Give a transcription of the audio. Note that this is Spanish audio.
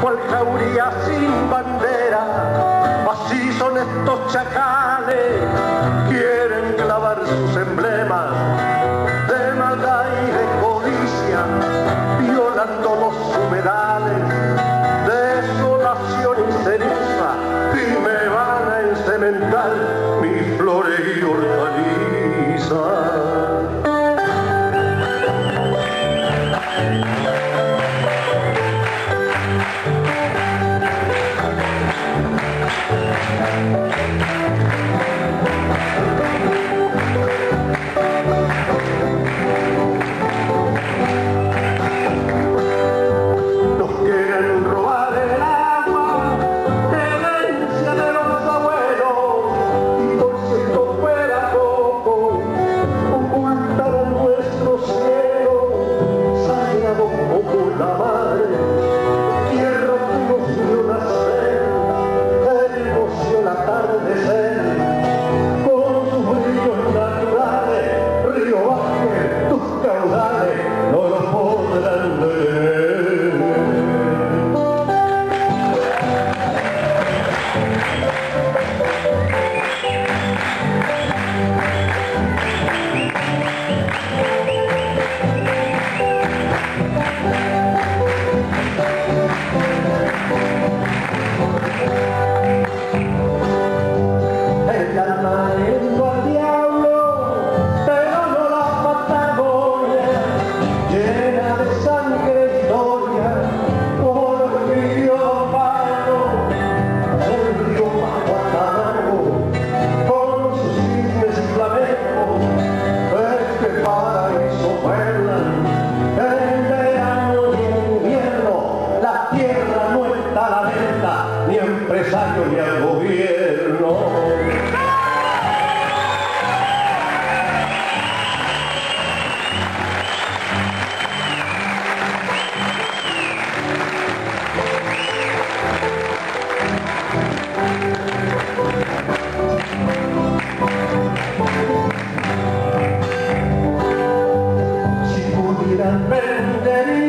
cual jauría sin bandera. Así son estos chacales, Música perderé.